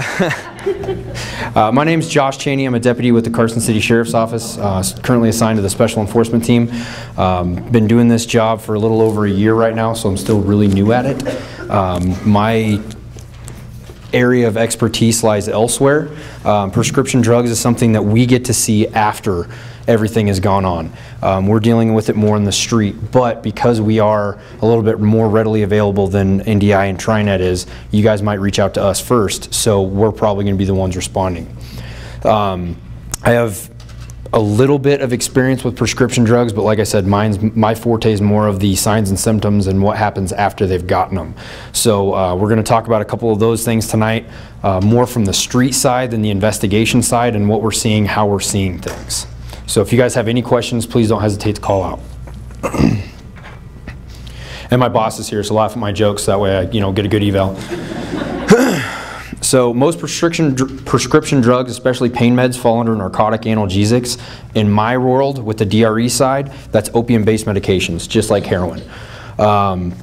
uh, my name is Josh Chaney. I'm a deputy with the Carson City Sheriff's Office, uh, currently assigned to the Special Enforcement Team. Um, been doing this job for a little over a year right now, so I'm still really new at it. Um, my area of expertise lies elsewhere. Um, prescription drugs is something that we get to see after everything has gone on. Um, we're dealing with it more in the street, but because we are a little bit more readily available than NDI and TriNet is, you guys might reach out to us first, so we're probably going to be the ones responding. Um, I have a little bit of experience with prescription drugs, but like I said, mine's my forte is more of the signs and symptoms and what happens after they've gotten them. So uh, we're going to talk about a couple of those things tonight, uh, more from the street side than the investigation side, and what we're seeing, how we're seeing things. So if you guys have any questions, please don't hesitate to call out. and my boss is here, so laugh at my jokes. That way I, you know, get a good eval. so most prescription, dr prescription drugs, especially pain meds, fall under narcotic analgesics. In my world, with the DRE side, that's opium-based medications, just like heroin. Um,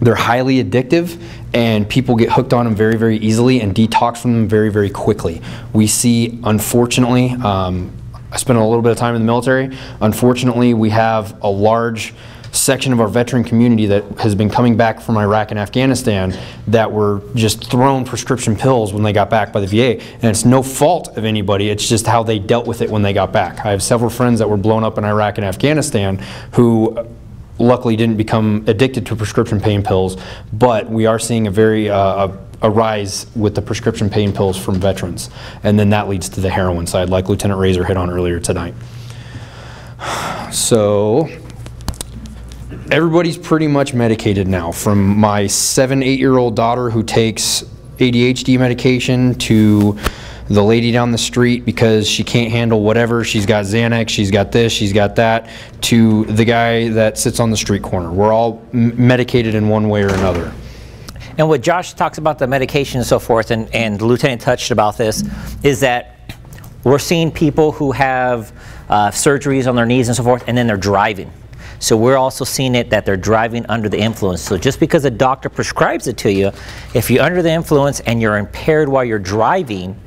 they're highly addictive and people get hooked on them very, very easily and detox from them very, very quickly. We see, unfortunately, um, I spent a little bit of time in the military. Unfortunately, we have a large section of our veteran community that has been coming back from Iraq and Afghanistan that were just thrown prescription pills when they got back by the VA. And it's no fault of anybody, it's just how they dealt with it when they got back. I have several friends that were blown up in Iraq and Afghanistan who luckily didn't become addicted to prescription pain pills, but we are seeing a very uh, a rise with the prescription pain pills from veterans. And then that leads to the heroin side, like Lieutenant Razor hit on earlier tonight. So everybody's pretty much medicated now, from my seven, eight year old daughter who takes ADHD medication to the lady down the street because she can't handle whatever. She's got Xanax, she's got this, she's got that, to the guy that sits on the street corner. We're all medicated in one way or another. And what Josh talks about the medication and so forth, and, and lieutenant touched about this, is that we're seeing people who have uh, surgeries on their knees and so forth, and then they're driving. So we're also seeing it that they're driving under the influence. So just because a doctor prescribes it to you, if you're under the influence and you're impaired while you're driving,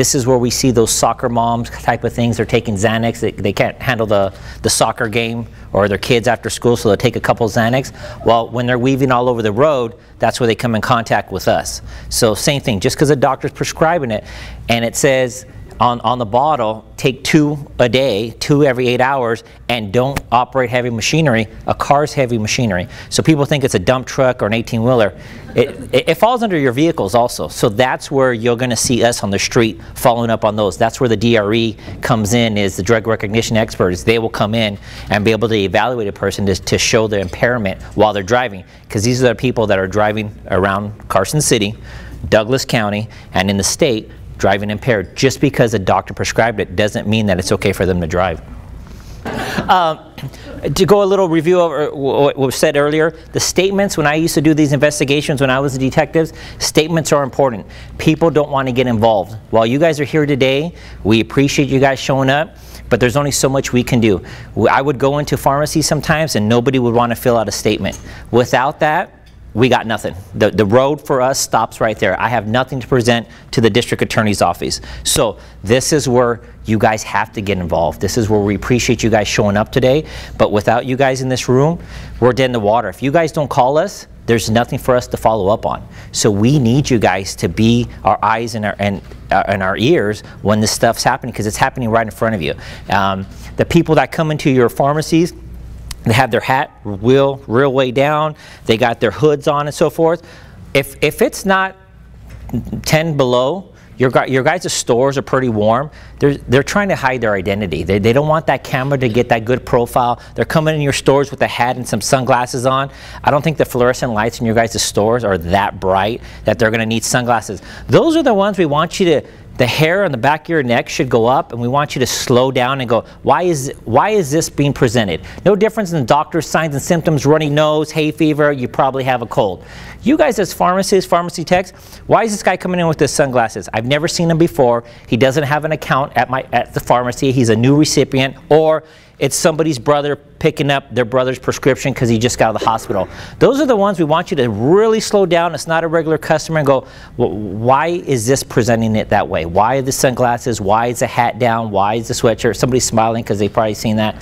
this is where we see those soccer moms type of things. They're taking Xanax. They, they can't handle the, the soccer game or their kids after school, so they'll take a couple Xanax. Well, when they're weaving all over the road, that's where they come in contact with us. So same thing, just because a doctor's prescribing it and it says on, on the bottle, take two a day, two every eight hours, and don't operate heavy machinery. A car's heavy machinery. So people think it's a dump truck or an 18 wheeler. It, it, it, falls under your vehicles also. So that's where you're going to see us on the street following up on those. That's where the DRE comes in, is the drug recognition experts. They will come in and be able to evaluate a person to, to show their impairment while they're driving. Because these are the people that are driving around Carson City, Douglas County, and in the state driving impaired. Just because a doctor prescribed it doesn't mean that it's okay for them to drive. Um, to go a little review of what was said earlier, the statements, when I used to do these investigations when I was a detective, statements are important. People don't want to get involved. While you guys are here today, we appreciate you guys showing up, but there's only so much we can do. I would go into pharmacies sometimes and nobody would want to fill out a statement. Without that, we got nothing. The, the road for us stops right there. I have nothing to present to the district attorney's office. So this is where you guys have to get involved. This is where we appreciate you guys showing up today. But without you guys in this room, we're dead in the water. If you guys don't call us, there's nothing for us to follow up on. So we need you guys to be our eyes and our, and, uh, and our ears when this stuff's happening because it's happening right in front of you. Um, the people that come into your pharmacies, they have their hat real, real way down. They got their hoods on and so forth. If, if it's not 10 below, your, your guys' stores are pretty warm. They're, they're trying to hide their identity. They, they don't want that camera to get that good profile. They're coming in your stores with a hat and some sunglasses on. I don't think the fluorescent lights in your guys' stores are that bright that they're going to need sunglasses. Those are the ones we want you to the hair on the back of your neck should go up and we want you to slow down and go, why is, why is this being presented? No difference in the doctor's signs and symptoms, runny nose, hay fever, you probably have a cold. You guys as pharmacists, pharmacy techs, why is this guy coming in with his sunglasses? I've never seen him before. He doesn't have an account at, my, at the pharmacy. He's a new recipient or it's somebody's brother picking up their brother's prescription because he just got out of the hospital. Those are the ones we want you to really slow down. It's not a regular customer and go, well, why is this presenting it that way? Why are the sunglasses? Why is the hat down? Why is the sweatshirt? Somebody's smiling because they've probably seen that.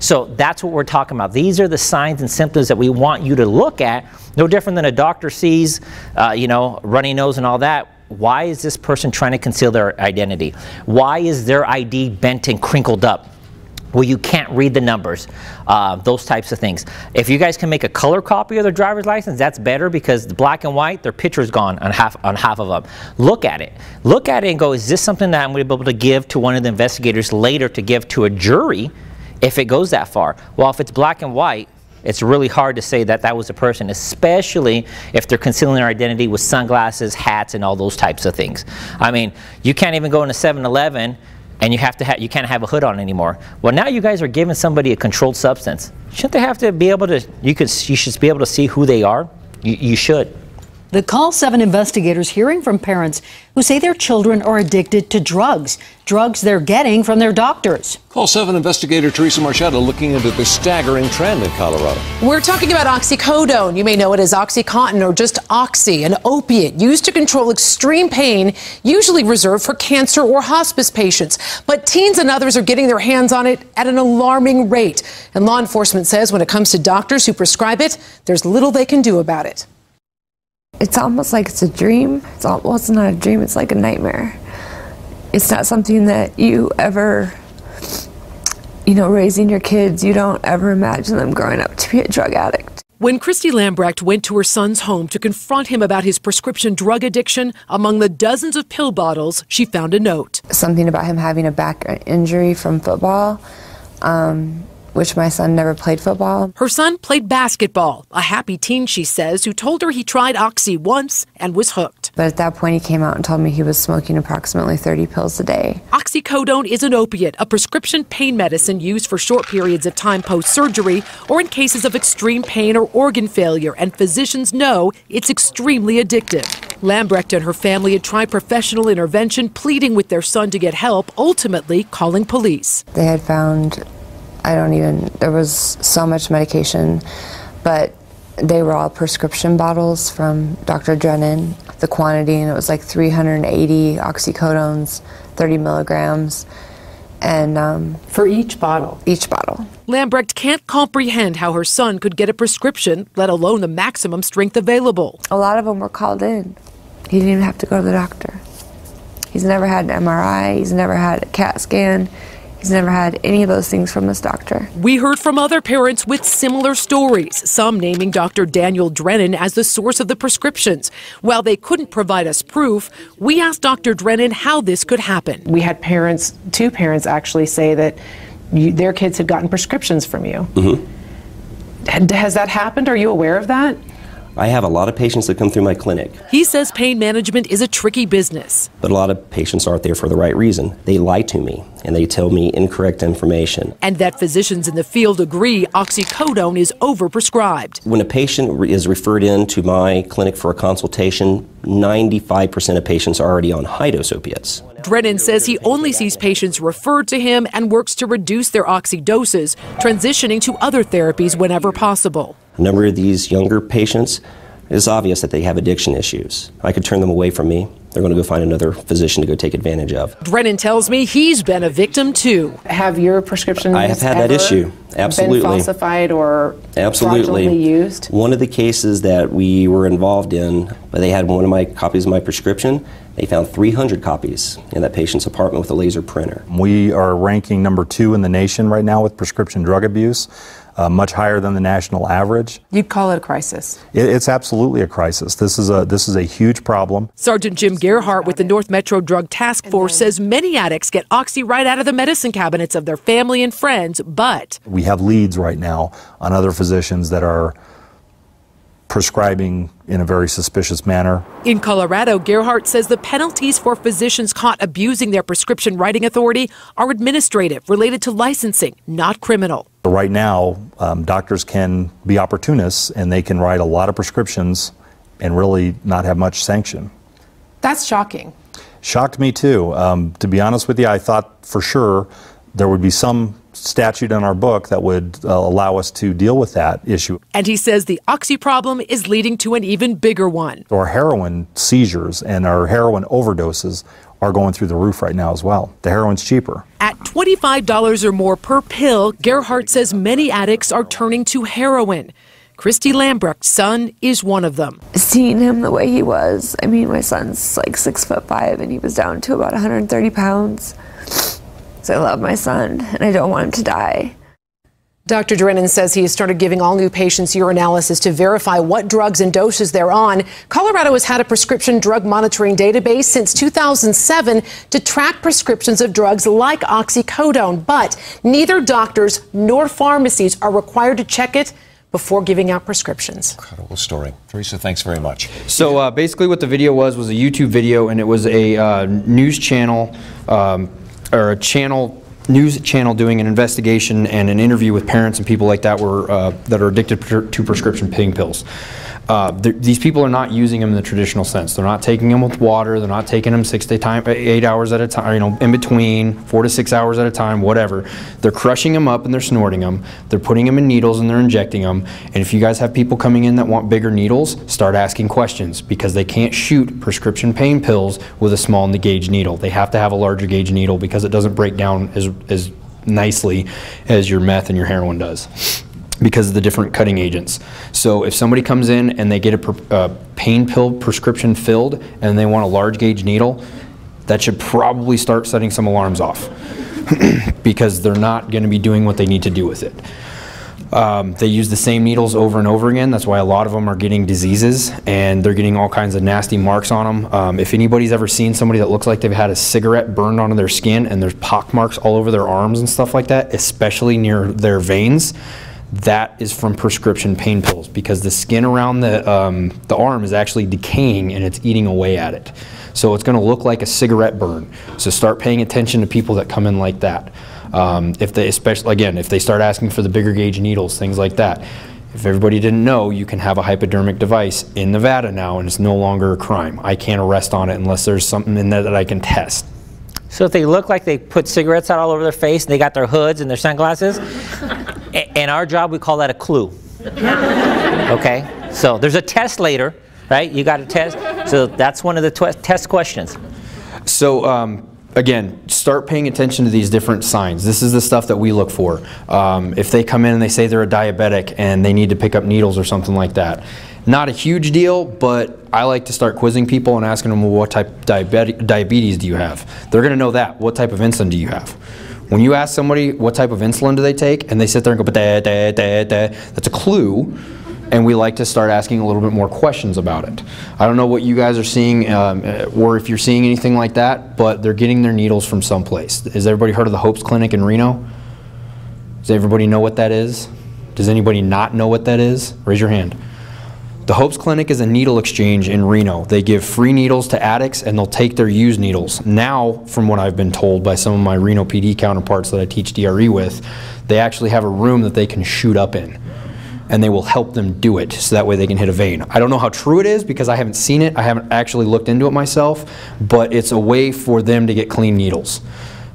So that's what we're talking about. These are the signs and symptoms that we want you to look at. No different than a doctor sees, uh, you know, runny nose and all that why is this person trying to conceal their identity? Why is their ID bent and crinkled up? Well, you can't read the numbers, uh, those types of things. If you guys can make a color copy of their driver's license, that's better because the black and white, their picture's gone on half on half of them. Look at it. Look at it and go, is this something that I'm going to be able to give to one of the investigators later to give to a jury if it goes that far? Well, if it's black and white, it's really hard to say that that was a person, especially if they're concealing their identity with sunglasses, hats, and all those types of things. I mean, you can't even go into 7-Eleven and you have to ha- you can't have a hood on anymore. Well, now you guys are giving somebody a controlled substance. Shouldn't they have to be able to? You could you should be able to see who they are. You, you should. The Call 7 investigators hearing from parents who say their children are addicted to drugs, drugs they're getting from their doctors. Call 7 investigator Theresa Marchetta looking into the staggering trend in Colorado. We're talking about oxycodone. You may know it as Oxycontin or just Oxy, an opiate used to control extreme pain, usually reserved for cancer or hospice patients. But teens and others are getting their hands on it at an alarming rate. And law enforcement says when it comes to doctors who prescribe it, there's little they can do about it. It's almost like it's a dream. It's all, well, it's not a dream. It's like a nightmare. It's not something that you ever, you know, raising your kids. You don't ever imagine them growing up to be a drug addict. When Christy Lambrecht went to her son's home to confront him about his prescription drug addiction, among the dozens of pill bottles, she found a note. Something about him having a back injury from football. Um, which my son never played football. Her son played basketball, a happy teen, she says, who told her he tried Oxy once and was hooked. But at that point, he came out and told me he was smoking approximately 30 pills a day. Oxycodone is an opiate, a prescription pain medicine used for short periods of time post surgery or in cases of extreme pain or organ failure, and physicians know it's extremely addictive. Lambrecht and her family had tried professional intervention, pleading with their son to get help, ultimately calling police. They had found I don't even, there was so much medication, but they were all prescription bottles from Dr. Drennan. The quantity, and it was like 380 oxycodones, 30 milligrams. And um, for each bottle? Each bottle. Lambrecht can't comprehend how her son could get a prescription, let alone the maximum strength available. A lot of them were called in. He didn't even have to go to the doctor. He's never had an MRI, he's never had a CAT scan. He's never had any of those things from his doctor. We heard from other parents with similar stories, some naming Dr. Daniel Drennan as the source of the prescriptions. While they couldn't provide us proof, we asked Dr. Drennan how this could happen. We had parents, two parents actually, say that you, their kids had gotten prescriptions from you. Mm-hmm. Has that happened? Are you aware of that? I have a lot of patients that come through my clinic. He says pain management is a tricky business. But a lot of patients aren't there for the right reason. They lie to me and they tell me incorrect information. And that physicians in the field agree oxycodone is overprescribed. When a patient is referred in to my clinic for a consultation, 95% of patients are already on high dose opiates. Drennan says he only sees patients referred to him and works to reduce their oxy doses, transitioning to other therapies whenever possible. A number of these younger patients, it's obvious that they have addiction issues. I could turn them away from me. They're going to go find another physician to go take advantage of. Drennan tells me he's been a victim too. Have your prescriptions I have had that issue. Absolutely. Been falsified or Absolutely. fraudulently used? One of the cases that we were involved in, they had one of my copies of my prescription. They found 300 copies in that patient's apartment with a laser printer. We are ranking number two in the nation right now with prescription drug abuse uh, much higher than the national average. You'd call it a crisis. It, it's absolutely a crisis. This is a this is a huge problem. Sergeant Jim Gerhardt with the North Metro Drug Task Force says many addicts get oxy right out of the medicine cabinets of their family and friends, but we have leads right now on other physicians that are prescribing in a very suspicious manner. In Colorado, Gerhardt says the penalties for physicians caught abusing their prescription writing authority are administrative, related to licensing, not criminal. Right now, um, doctors can be opportunists and they can write a lot of prescriptions and really not have much sanction. That's shocking. Shocked me too. Um, to be honest with you, I thought for sure there would be some statute in our book that would uh, allow us to deal with that issue. And he says the oxy problem is leading to an even bigger one. Our heroin seizures and our heroin overdoses are going through the roof right now as well. The heroin's cheaper. At $25 or more per pill, Gerhardt says many addicts are turning to heroin. Christy Lambrecht's son is one of them. Seeing him the way he was, I mean, my son's like six foot five and he was down to about 130 pounds. So I love my son and I don't want him to die. Dr. Drennan says he has started giving all new patients urinalysis to verify what drugs and doses they're on. Colorado has had a prescription drug monitoring database since 2007 to track prescriptions of drugs like oxycodone, but neither doctors nor pharmacies are required to check it before giving out prescriptions. Incredible story. Theresa, thanks very much. So uh, basically, what the video was was a YouTube video, and it was a uh, news channel um, or a channel news channel doing an investigation and an interview with parents and people like that were uh, that are addicted to prescription pain pills. Uh, these people are not using them in the traditional sense. They're not taking them with water. They're not taking them six to time, eight hours at a time. You know, in between, four to six hours at a time, whatever. They're crushing them up and they're snorting them. They're putting them in needles and they're injecting them. And if you guys have people coming in that want bigger needles, start asking questions because they can't shoot prescription pain pills with a small gauge needle. They have to have a larger gauge needle because it doesn't break down as as nicely as your meth and your heroin does because of the different cutting agents. So if somebody comes in and they get a uh, pain pill prescription filled and they want a large gauge needle, that should probably start setting some alarms off because they're not going to be doing what they need to do with it. Um, they use the same needles over and over again. That's why a lot of them are getting diseases and they're getting all kinds of nasty marks on them. Um, if anybody's ever seen somebody that looks like they've had a cigarette burned onto their skin and there's pock marks all over their arms and stuff like that, especially near their veins, that is from prescription pain pills because the skin around the, um, the arm is actually decaying and it's eating away at it. So it's going to look like a cigarette burn. So start paying attention to people that come in like that. Um, if they, especially again, if they start asking for the bigger gauge needles, things like that. If everybody didn't know, you can have a hypodermic device in Nevada now, and it's no longer a crime. I can't arrest on it unless there's something in there that I can test. So if they look like they put cigarettes out all over their face and they got their hoods and their sunglasses, in our job, we call that a clue. okay? So there's a test later, right? You got a test. So that's one of the test questions. So, um, again, start paying attention to these different signs. This is the stuff that we look for. Um, if they come in and they say they're a diabetic and they need to pick up needles or something like that, not a huge deal, but I like to start quizzing people and asking them, well, what type of diabetes do you have? They're going to know that. What type of insulin do you have? When you ask somebody what type of insulin do they take, and they sit there and go, da, da, da, da, that's a clue, and we like to start asking a little bit more questions about it. I don't know what you guys are seeing, um, or if you're seeing anything like that, but they're getting their needles from someplace. Has everybody heard of the Hopes Clinic in Reno? Does everybody know what that is? Does anybody not know what that is? Raise your hand. The Hopes Clinic is a needle exchange in Reno. They give free needles to addicts and they'll take their used needles. Now, from what I've been told by some of my Reno PD counterparts that I teach DRE with, they actually have a room that they can shoot up in. And they will help them do it so that way they can hit a vein. I don't know how true it is because I haven't seen it. I haven't actually looked into it myself, but it's a way for them to get clean needles.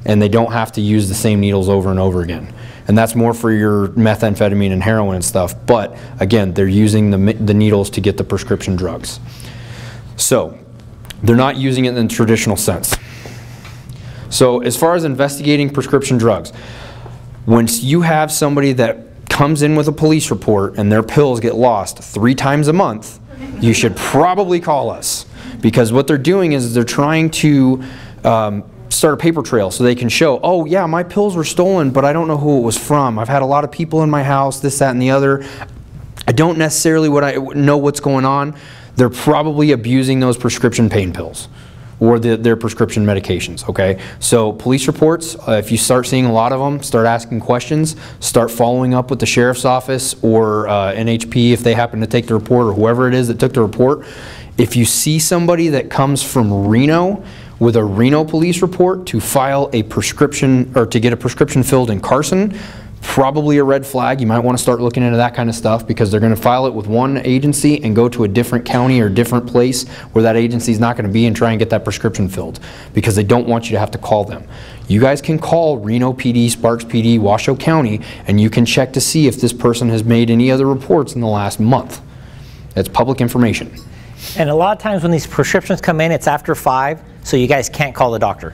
And they don't have to use the same needles over and over again and that's more for your methamphetamine and heroin and stuff. But again, they're using the, the needles to get the prescription drugs. So they're not using it in the traditional sense. So as far as investigating prescription drugs, once you have somebody that comes in with a police report and their pills get lost three times a month, you should probably call us because what they're doing is they're trying to um, start a paper trail so they can show, oh yeah, my pills were stolen, but I don't know who it was from. I've had a lot of people in my house, this, that, and the other. I don't necessarily what I know what's going on. They're probably abusing those prescription pain pills or the, their prescription medications, okay? So police reports, uh, if you start seeing a lot of them, start asking questions, start following up with the sheriff's office or uh, NHP if they happen to take the report or whoever it is that took the report. If you see somebody that comes from Reno with a Reno police report to file a prescription or to get a prescription filled in Carson, probably a red flag. You might want to start looking into that kind of stuff because they're going to file it with one agency and go to a different county or different place where that agency is not going to be and try and get that prescription filled because they don't want you to have to call them. You guys can call Reno PD, Sparks PD, Washoe County, and you can check to see if this person has made any other reports in the last month. That's public information. And a lot of times when these prescriptions come in, it's after five, so you guys can't call the doctor.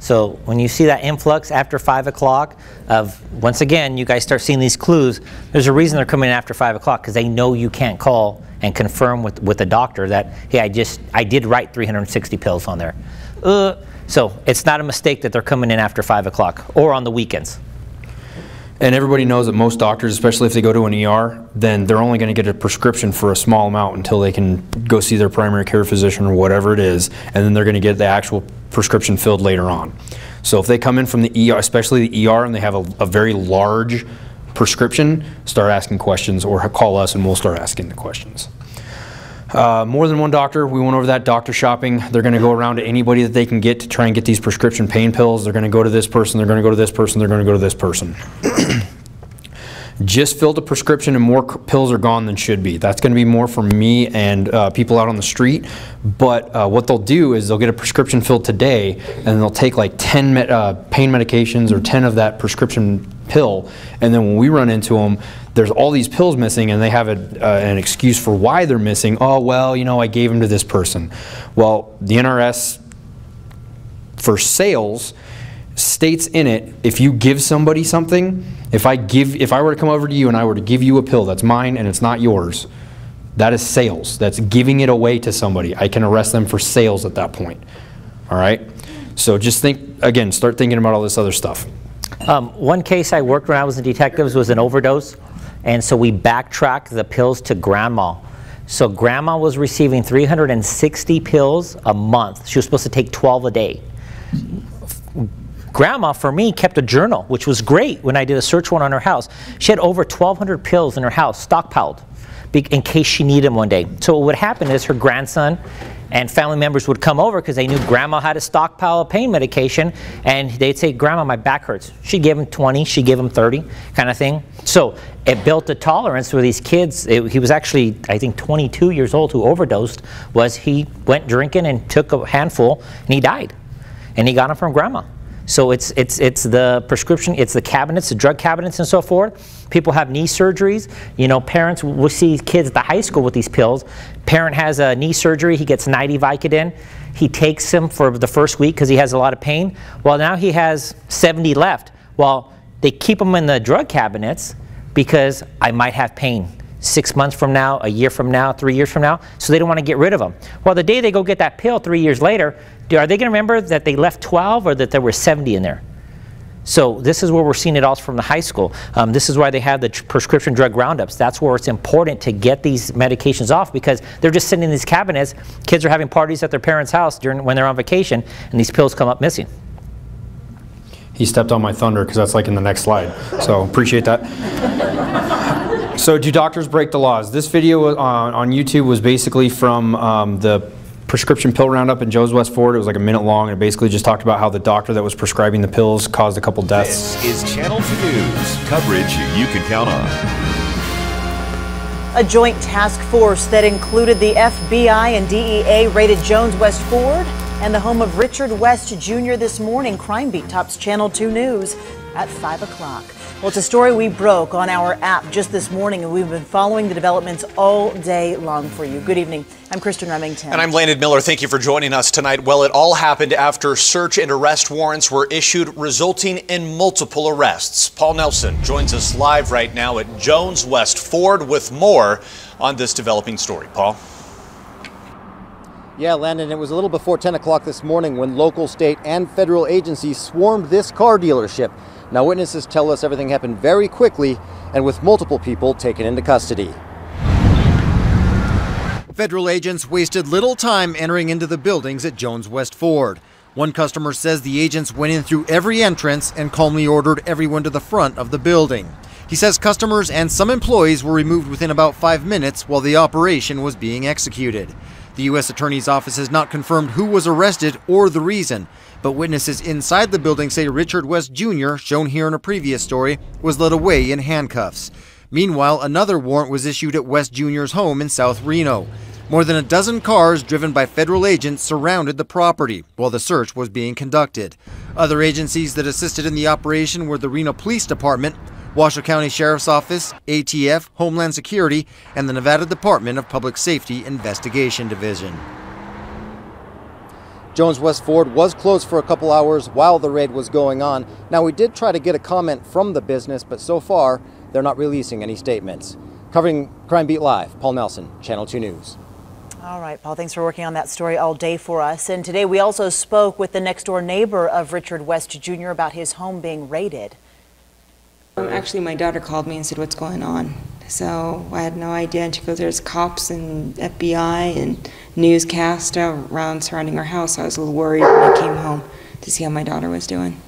So when you see that influx after five o'clock of, once again, you guys start seeing these clues, there's a reason they're coming in after five o'clock because they know you can't call and confirm with, with the doctor that, hey, I just, I did write 360 pills on there. Uh, so it's not a mistake that they're coming in after five o'clock or on the weekends. And everybody knows that most doctors, especially if they go to an ER, then they're only going to get a prescription for a small amount until they can go see their primary care physician or whatever it is, and then they're going to get the actual prescription filled later on. So if they come in from the ER, especially the ER, and they have a, a very large prescription, start asking questions or call us and we'll start asking the questions. Uh, more than one doctor. We went over that doctor shopping. They're going to go around to anybody that they can get to try and get these prescription pain pills. They're going to go to this person. They're going to go to this person. They're going to go to this person. Just filled a prescription and more pills are gone than should be. That's going to be more for me and uh, people out on the street. But uh, what they'll do is they'll get a prescription filled today and they'll take like 10 me- uh, pain medications or 10 of that prescription pill. And then when we run into them, there's all these pills missing and they have a, uh, an excuse for why they're missing. Oh, well, you know, I gave them to this person. Well, the NRS for sales states in it if you give somebody something if i give if i were to come over to you and i were to give you a pill that's mine and it's not yours that is sales that's giving it away to somebody i can arrest them for sales at that point all right so just think again start thinking about all this other stuff Um, one case I worked when I was in detectives was an overdose, and so we backtracked the pills to grandma. So grandma was receiving 360 pills a month. She was supposed to take 12 a day. Grandma, for me, kept a journal, which was great when I did a search warrant on her house. She had over 1,200 pills in her house, stockpiled, in case she needed them one day. So what would happen is her grandson and family members would come over because they knew grandma had a stockpile of pain medication, and they'd say, "Grandma, my back hurts." She'd give him 20, she'd give him 30, kind of thing. So it built a tolerance where these kids. It, he was actually, I think, 22 years old who overdosed. Was he went drinking and took a handful, and he died, and he got them from grandma. So it's it's it's the prescription, it's the cabinets, the drug cabinets, and so forth. People have knee surgeries. You know, parents will see kids at the high school with these pills. Parent has a knee surgery, he gets 90 Vicodin. He takes them for the first week because he has a lot of pain. Well, now he has 70 left. Well, they keep them in the drug cabinets because I might have pain six months from now, a year from now, three years from now, so they don't want to get rid of them. Well, the day they go get that pill three years later, are they going to remember that they left 12 or that there were 70 in there? So this is where we're seeing it also from the high school. Um, this is why they have the prescription drug roundups. That's where it's important to get these medications off because they're just sitting in these cabinets. Kids are having parties at their parents' house during when they're on vacation, and these pills come up missing. he stepped on my thunder because that's like in the next slide so appreciate that so do doctors break the laws this video on, on youtube was basically from um, the prescription pill roundup in jones west ford it was like a minute long and it basically just talked about how the doctor that was prescribing the pills caused a couple deaths This is Channel 2 News, coverage you can count on. A joint task force that included the FBI and DEA raided Jones West Ford and the home of Richard West Jr. this morning. Crime Beat tops Channel 2 News at 5 o'clock. Well, it's a story we broke on our app just this morning, and we've been following the developments all day long for you. Good evening. I'm Kristen Remington. And I'm Landon Miller. Thank you for joining us tonight. Well, it all happened after search and arrest warrants were issued, resulting in multiple arrests. Paul Nelson joins us live right now at Jones West Ford with more on this developing story. Paul? Yeah, Landon, it was a little before 10 o'clock this morning when local, state, and federal agencies swarmed this car dealership. Now, witnesses tell us everything happened very quickly and with multiple people taken into custody. Federal agents wasted little time entering into the buildings at Jones West Ford. One customer says the agents went in through every entrance and calmly ordered everyone to the front of the building. He says customers and some employees were removed within about five minutes while the operation was being executed. The U.S. Attorney's Office has not confirmed who was arrested or the reason, but witnesses inside the building say Richard West Jr., shown here in a previous story, was led away in handcuffs. Meanwhile, another warrant was issued at West Jr.'s home in South Reno. More than a dozen cars driven by federal agents surrounded the property while the search was being conducted. Other agencies that assisted in the operation were the Reno Police Department, Washoe County Sheriff's Office, ATF, Homeland Security, and the Nevada Department of Public Safety Investigation Division. Jones West Ford was closed for a couple hours while the raid was going on. Now, we did try to get a comment from the business, but so far, they're not releasing any statements. Covering Crime Beat Live, Paul Nelson, Channel 2 News. All right, Paul, thanks for working on that story all day for us. And today we also spoke with the next door neighbor of Richard West Jr. about his home being raided. Um, actually, my daughter called me and said, What's going on? So I had no idea. And she goes, There's cops and FBI and newscast around surrounding our house. So I was a little worried when I came home to see how my daughter was doing.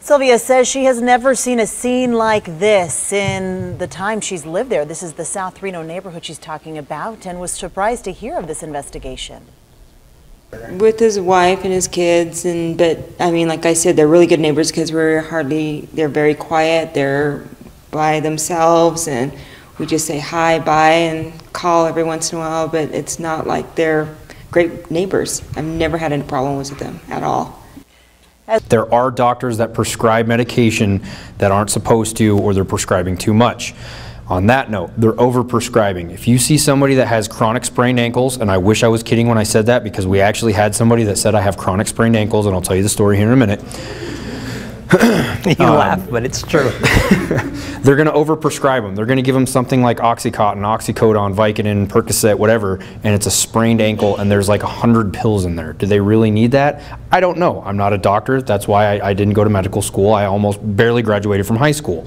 Sylvia says she has never seen a scene like this in the time she's lived there. This is the South Reno neighborhood she's talking about and was surprised to hear of this investigation. With his wife and his kids, and but I mean, like I said, they're really good neighbors because we're hardly, they're very quiet, they're by themselves, and we just say hi, bye, and call every once in a while, but it's not like they're great neighbors. I've never had any problems with them at all. There are doctors that prescribe medication that aren't supposed to or they're prescribing too much. On that note, they're overprescribing. If you see somebody that has chronic sprained ankles, and I wish I was kidding when I said that because we actually had somebody that said I have chronic sprained ankles, and I'll tell you the story here in a minute. you um, laugh, but it's true. they're going to overprescribe them. They're going to give them something like Oxycontin, Oxycodone, Vicodin, Percocet, whatever, and it's a sprained ankle and there's like 100 pills in there. Do they really need that? I don't know. I'm not a doctor. That's why I, I didn't go to medical school. I almost barely graduated from high school.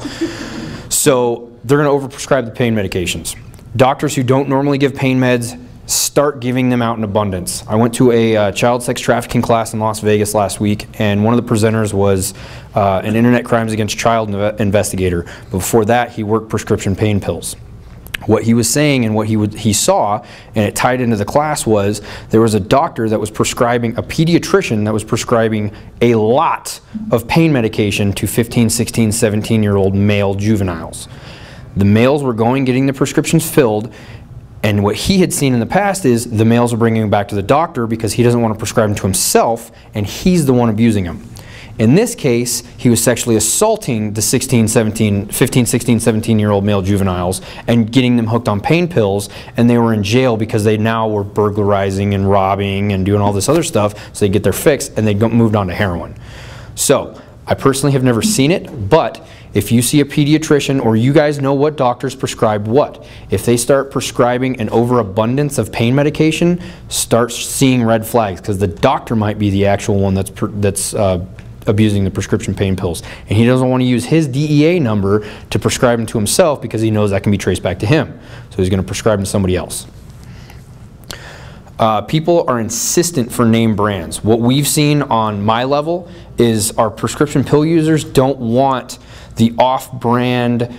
So they're going to overprescribe the pain medications. Doctors who don't normally give pain meds start giving them out in abundance. I went to a uh, child sex trafficking class in Las Vegas last week, and one of the presenters was uh, an internet crimes against child investigator. Before that, he worked prescription pain pills. What he was saying and what he would he saw, and it tied into the class, was there was a doctor that was prescribing, a pediatrician that was prescribing a lot of pain medication to 15, 16, 17 year old male juveniles. The males were going, getting the prescriptions filled, and what he had seen in the past is the males are bringing him back to the doctor because he doesn't want to prescribe them to himself, and he's the one abusing them. In this case, he was sexually assaulting the 16, 17, 15, 16, 17 year old male juveniles and getting them hooked on pain pills, and they were in jail because they now were burglarizing and robbing and doing all this other stuff, so they get their fix and they moved on to heroin. So, I personally have never seen it, but if you see a pediatrician or you guys know what doctors prescribe what, if they start prescribing an overabundance of pain medication, start seeing red flags because the doctor might be the actual one that's that's uh, abusing the prescription pain pills. And he doesn't want to use his DEA number to prescribe them to himself because he knows that can be traced back to him. So he's going to prescribe them to somebody else. Uh, people are insistent for name brands. What we've seen on my level is our prescription pill users don't want the off-brand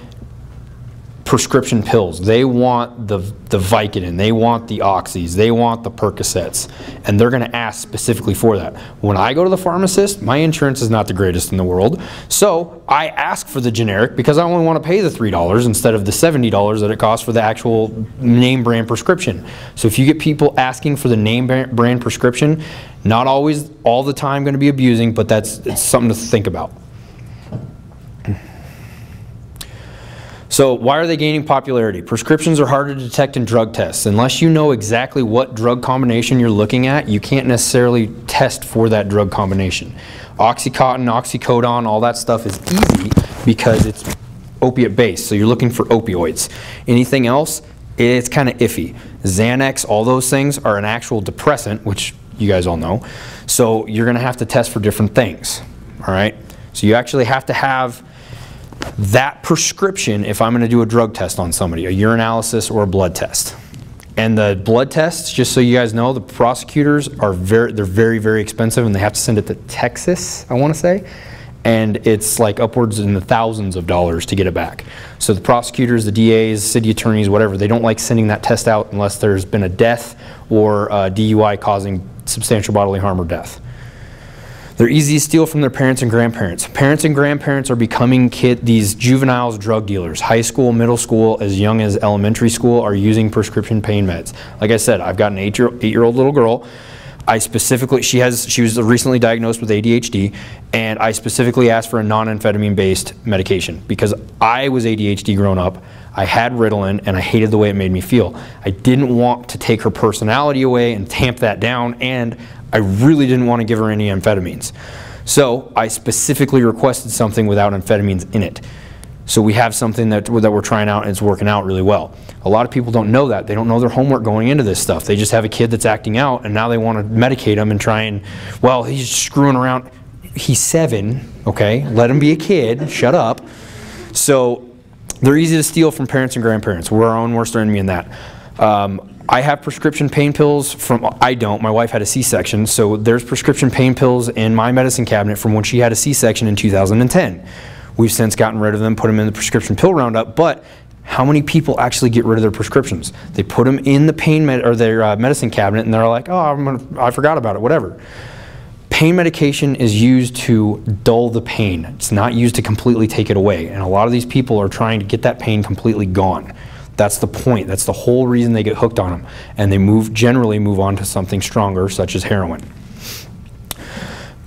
prescription pills. They want the, the Vicodin, they want the Oxys, they want the Percocets, and they're gonna ask specifically for that. When I go to the pharmacist, my insurance is not the greatest in the world, so I ask for the generic because I only wanna pay the $3 instead of the $70 that it costs for the actual name brand prescription. So if you get people asking for the name brand prescription, not always all the time gonna be abusing, but that's something to think about. So why are they gaining popularity? Prescriptions are harder to detect in drug tests. Unless you know exactly what drug combination you're looking at, you can't necessarily test for that drug combination. Oxycontin, oxycodone, all that stuff is easy because it's opiate based, so you're looking for opioids. Anything else, it's kind of iffy. Xanax, all those things are an actual depressant, which you guys all know. So you're gonna have to test for different things, all right? So you actually have to have that prescription if I'm going to do a drug test on somebody, a urinalysis or a blood test. And the blood tests, just so you guys know, the prosecutors are very, they're very, very expensive and they have to send it to Texas, I want to say. and it's like upwards in the thousands of dollars to get it back. So the prosecutors, the DAs, city attorneys, whatever, they don't like sending that test out unless there's been a death or a DUI causing substantial bodily harm or death. They're easy to steal from their parents and grandparents. Parents and grandparents are becoming kid, these juveniles drug dealers. High school, middle school, as young as elementary school are using prescription pain meds. Like I said, I've got an eight year, eight year old little girl. I specifically, she has, she was recently diagnosed with ADHD, and I specifically asked for a non-amphetamine based medication because I was ADHD growing up. I had Ritalin, and I hated the way it made me feel. I didn't want to take her personality away and tamp that down, and I really didn't want to give her any amphetamines. So I specifically requested something without amphetamines in it. So we have something that, that we're trying out and it's working out really well. A lot of people don't know that. They don't know their homework going into this stuff. They just have a kid that's acting out and now they want to medicate him and try and, well, he's screwing around. He's seven, okay? Let him be a kid. Shut up. So they're easy to steal from parents and grandparents. We're our own worst enemy in that. Um, I have prescription pain pills from, I don't, my wife had a C-section, so there's prescription pain pills in my medicine cabinet from when she had a C-section in 2010. We've since gotten rid of them, put them in the prescription pill roundup, but how many people actually get rid of their prescriptions? They put them in the pain med or their uh, medicine cabinet and they're like, oh, gonna, I forgot about it, whatever. Pain medication is used to dull the pain. It's not used to completely take it away. And a lot of these people are trying to get that pain completely gone. That's the point. That's the whole reason they get hooked on them. And they move generally move on to something stronger, such as heroin.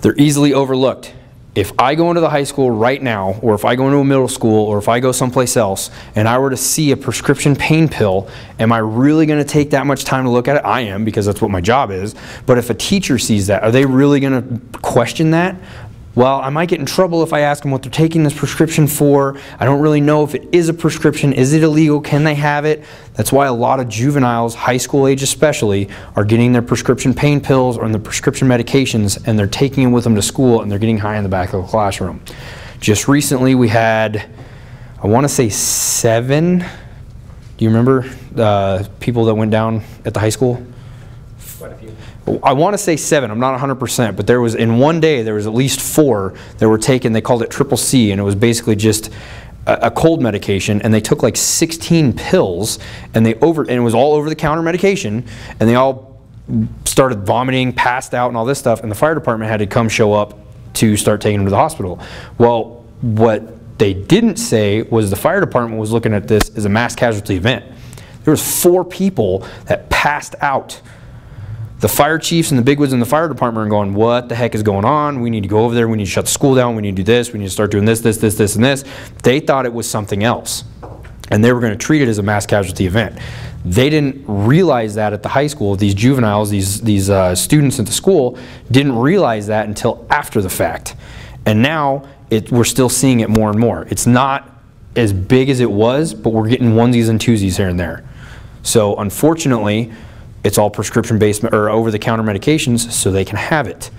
They're easily overlooked. If I go into the high school right now, or if I go into a middle school, or if I go someplace else, and I were to see a prescription pain pill, am I really going to take that much time to look at it? I am, because that's what my job is. But if a teacher sees that, are they really going to question that? Well, I might get in trouble if I ask them what they're taking this prescription for. I don't really know if it is a prescription. Is it illegal? Can they have it? That's why a lot of juveniles, high school age especially, are getting their prescription pain pills or the prescription medications and they're taking them with them to school and they're getting high in the back of the classroom. Just recently we had, I want to say seven. Do you remember uh, people that went down at the high school? I want to say seven, I'm not 100%, but there was, in one day, there was at least four that were taken, they called it triple C, and it was basically just a, a cold medication, and they took like 16 pills, and they over, and it was all over the counter medication, and they all started vomiting, passed out, and all this stuff, and the fire department had to come show up to start taking them to the hospital. Well, what they didn't say was the fire department was looking at this as a mass casualty event. There was four people that passed out the fire chiefs and the bigwigs in the fire department are going, what the heck is going on? We need to go over there. We need to shut the school down. We need to do this. We need to start doing this, this, this, this, and this. They thought it was something else. And they were going to treat it as a mass casualty event. They didn't realize that at the high school. These juveniles, these, these uh, students at the school, didn't realize that until after the fact. And now it, we're still seeing it more and more. It's not as big as it was, but we're getting onesies and twosies here and there. So unfortunately, it's all prescription-based or over-the-counter medications so they can have it.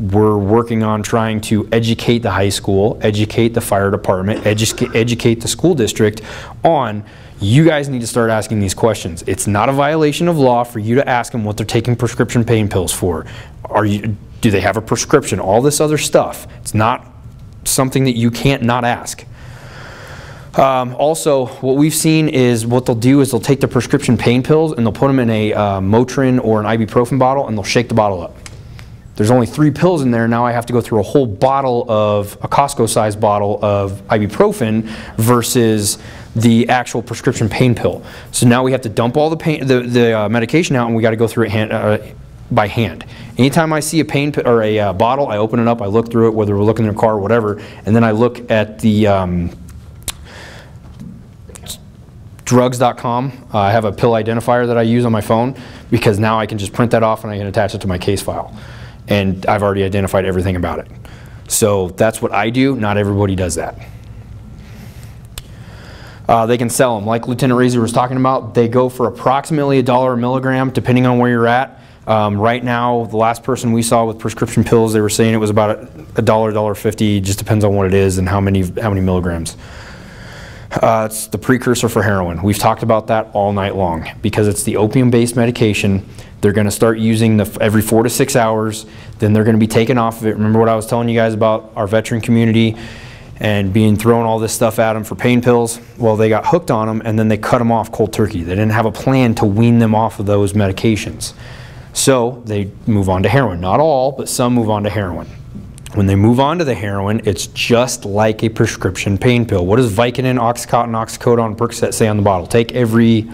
We're working on trying to educate the high school, educate the fire department, edu educate the school district on you guys need to start asking these questions. It's not a violation of law for you to ask them what they're taking prescription pain pills for. Are you, do they have a prescription? All this other stuff. It's not something that you can't not ask. Um, also, what we've seen is what they'll do is they'll take the prescription pain pills and they'll put them in a uh, Motrin or an ibuprofen bottle and they'll shake the bottle up. There's only three pills in there. Now I have to go through a whole bottle of a Costco-sized bottle of ibuprofen versus the actual prescription pain pill. So now we have to dump all the pain, the, the uh, medication out, and we got to go through it hand, uh, by hand. Anytime I see a pain or a uh, bottle, I open it up, I look through it, whether we're looking in a car or whatever, and then I look at the um, drugs.com. Uh, I have a pill identifier that I use on my phone because now I can just print that off and I can attach it to my case file. And I've already identified everything about it. So that's what I do. Not everybody does that. Uh, they can sell them. Like Lieutenant Razor was talking about, they go for approximately a dollar a milligram depending on where you're at. Um, right now, the last person we saw with prescription pills, they were saying it was about a dollar, dollar fifty. Just depends on what it is and how many how many milligrams. Uh, it's the precursor for heroin. We've talked about that all night long because it's the opium-based medication. They're going to start using the every four to six hours. Then they're going to be taken off of it. Remember what I was telling you guys about our veteran community and being thrown all this stuff at them for pain pills? Well, they got hooked on them and then they cut them off cold turkey. They didn't have a plan to wean them off of those medications. So they move on to heroin. Not all, but some move on to heroin. When they move on to the heroin, it's just like a prescription pain pill. What does Vicodin, Oxycontin, Oxycodone, Percocet say on the bottle? Take every,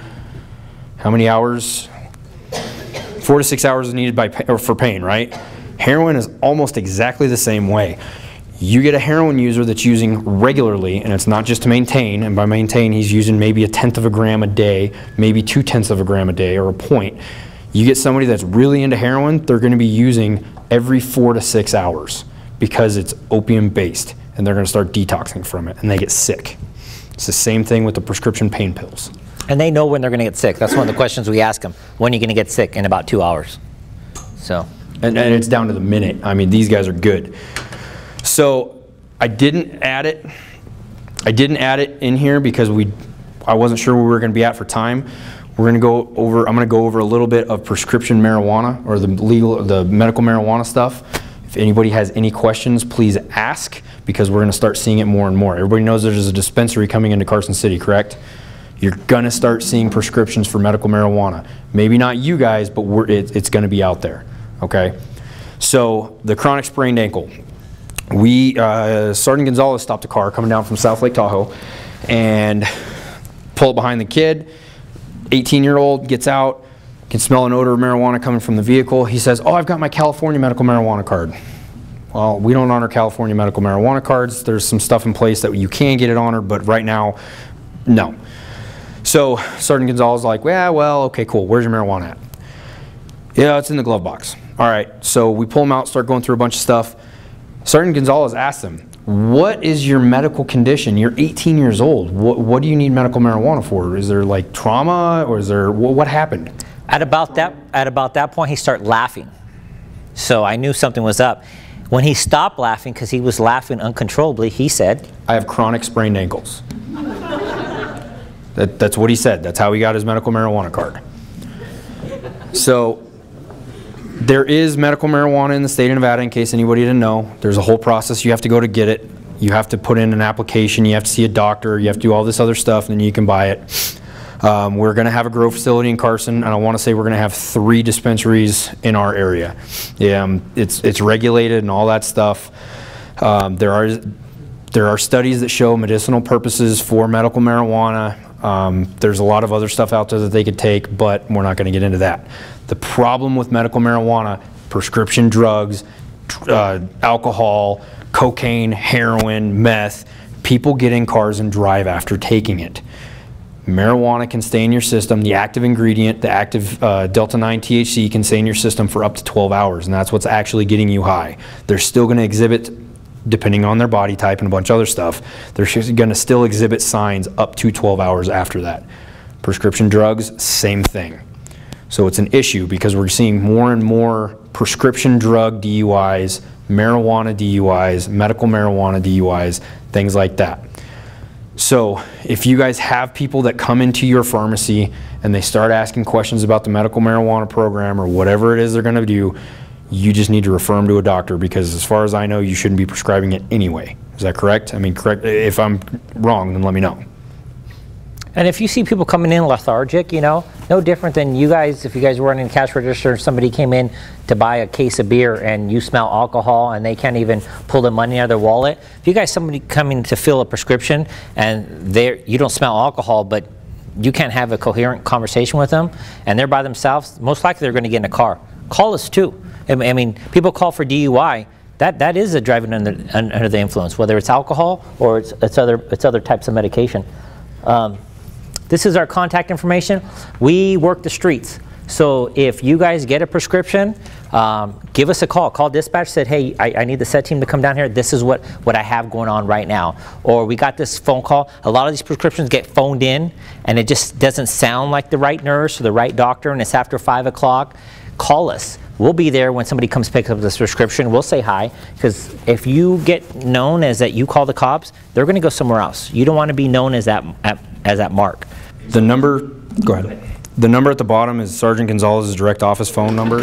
how many hours? Four to six hours is needed by, or for pain, right? Heroin is almost exactly the same way. You get a heroin user that's using regularly, and it's not just to maintain, and by maintain he's using maybe a tenth of a gram a day, maybe two tenths of a gram a day, or a point. You get somebody that's really into heroin, they're going to be using every four to six hours because it's opium based and they're going to start detoxing from it and they get sick. It's the same thing with the prescription pain pills. And they know when they're going to get sick. That's one of the questions we ask them. When are you going to get sick? In about two hours. So. And, and it's down to the minute. I mean, these guys are good. So I didn't add it. I didn't add it in here because we, I wasn't sure where we were going to be at for time. We're going to go over. I'm going to go over a little bit of prescription marijuana or the legal, the medical marijuana stuff. If anybody has any questions, please ask because we're going to start seeing it more and more. Everybody knows there's a dispensary coming into Carson City, correct? You're going to start seeing prescriptions for medical marijuana. Maybe not you guys, but it, it's going to be out there, okay? So the chronic sprained ankle. We, uh, Sergeant Gonzalez stopped a car coming down from South Lake Tahoe and pulled behind the kid. 18 year old gets out, can smell an odor of marijuana coming from the vehicle. He says, oh, I've got my California medical marijuana card. Well, we don't honor California medical marijuana cards. There's some stuff in place that you can get it honored, but right now, no. So Sergeant Gonzalez like, yeah, well, okay, cool. Where's your marijuana at? Yeah, it's in the glove box. All right, so we pull him out, start going through a bunch of stuff. Sergeant Gonzalez asks him, what is your medical condition? You're 18 years old. What, what do you need medical marijuana for? Is there like trauma or is there, what happened? At about that at about that point, he started laughing. So I knew something was up. When he stopped laughing, because he was laughing uncontrollably, he said, "I have chronic sprained ankles." that, that's what he said. That's how he got his medical marijuana card. So there is medical marijuana in the state of Nevada, in case anybody didn't know. There's a whole process you have to go to get it. You have to put in an application. You have to see a doctor. You have to do all this other stuff, and then you can buy it. Um, we're going to have a grow facility in Carson, and I want to say we're going to have three dispensaries in our area. Yeah, um, it's it's regulated and all that stuff. Um, there are there are studies that show medicinal purposes for medical marijuana. Um, there's a lot of other stuff out there that they could take, but we're not going to get into that. The problem with medical marijuana, prescription drugs, uh, alcohol, cocaine, heroin, meth, people get in cars and drive after taking it. Marijuana can stay in your system. The active ingredient, the active uh, delta 9 THC, can stay in your system for up to 12 hours, and that's what's actually getting you high. They're still going to exhibit, depending on their body type and a bunch of other stuff, they're going to still exhibit signs up to 12 hours after that. Prescription drugs, same thing. So it's an issue because we're seeing more and more prescription drug DUIs, marijuana DUIs, medical marijuana DUIs, things like that. So if you guys have people that come into your pharmacy and they start asking questions about the medical marijuana program or whatever it is they're going to do, you just need to refer them to a doctor because as far as I know, you shouldn't be prescribing it anyway. Is that correct? I mean, correct. If I'm wrong, then let me know. And if you see people coming in lethargic, you know, no different than you guys, if you guys were running the cash register and somebody came in to buy a case of beer and you smell alcohol and they can't even pull the money out of their wallet. If you guys, somebody coming to fill a prescription and they you don't smell alcohol, but you can't have a coherent conversation with them and they're by themselves, most likely they're going to get in a car. Call us too. I mean, people call for DUI. That, that is a driving under, under the influence, whether it's alcohol or it's, it's, other, it's other types of medication. Um, this is our contact information. We work the streets. So if you guys get a prescription, um, give us a call. Call dispatch, said, hey, I, I, need the set team to come down here. This is what, what I have going on right now. Or we got this phone call. A lot of these prescriptions get phoned in and it just doesn't sound like the right nurse or the right doctor and it's after 5 o'clock. Call us. we'll be there when somebody comes pick up this prescription. We'll say hi because if you get known as that you call the cops, they're going to go somewhere else. You don't want to be known as that as that mark. The number, go ahead. The number at the bottom is Sergeant Gonzalez's direct office phone number.